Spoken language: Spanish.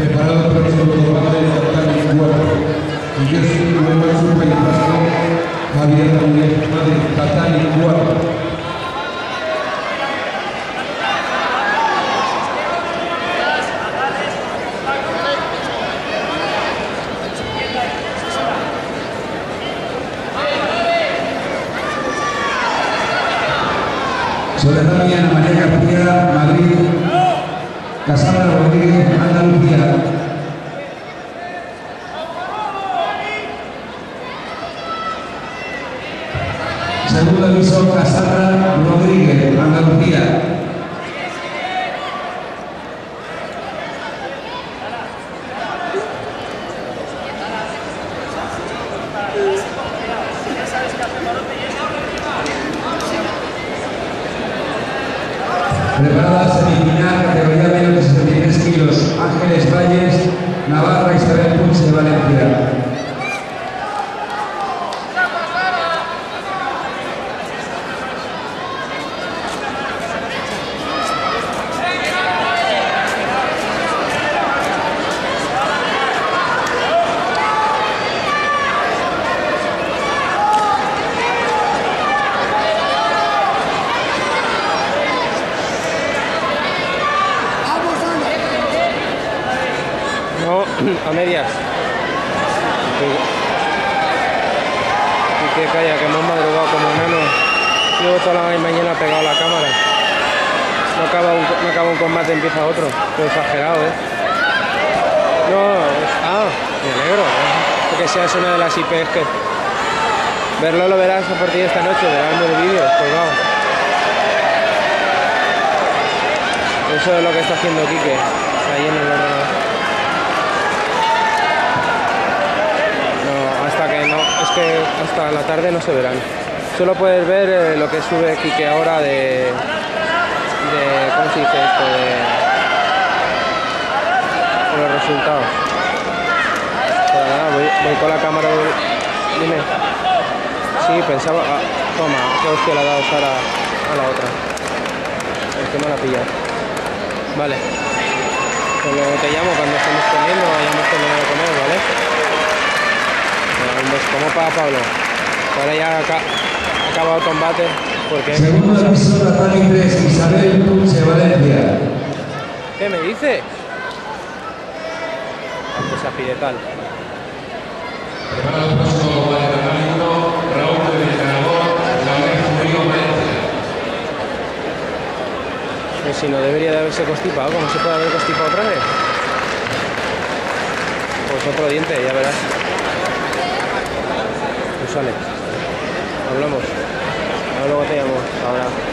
Preparado el próximo de Natalia Guardo. Y yo soy Manuel Super y Pastor Javier Ramírez Madrid, Natalia Guardo. Soledad Ana María García, Madrid, Casabra Rodríguez, Andalucía. Segundo aviso, Casabra Rodríguez, Andalucía. Preparada semifinal, categoría menos de 73 kilos, Ángeles Valles, Navarra, Isabel Puig de Valencia. No, a medias. Que calla, que hemos madrugado como enanos. Llevo toda la mañana pegado a la cámara. No acaba un, no acaba un combate, empieza otro. Exagerado, ¿eh? No, ah, me alegro. ¿eh? Que seas una de las IPs que... Verlo lo verás a partir de esta noche, verás los vídeos colgados. Eso es lo que está haciendo Quique, ahí en el. No, hasta que no, es que hasta la tarde no se verán. Solo puedes ver eh, lo que sube Quique ahora de, de ¿cómo se dice esto? De, de los resultados. Pero nada, voy, voy con la cámara de... Dime. Sí, pensaba... ah, toma, qué hostia le ha dado Sara a la otra. Es que me la pilla. Vale. Pues luego te llamo cuando estemos comiendo, hayamos terminado de comer, ¿vale? ¿Cómo para Pablo? Ahora ya ha aca- ha acabado el combate. porque Segundo aviso, Natalia 3, Isabel Puig de Valencia. ¿Qué me dice? Ah, Pues a Pidetal. Preparado el próximo combate de Natalia 1, Raúl de Gabriel Valencia. Que si no debería de haberse constipado, ¿cómo se puede haber constipado otra vez? Pues otro diente, ya verás. Sale. Hablamos. Ahora luego te llamo. Ahora.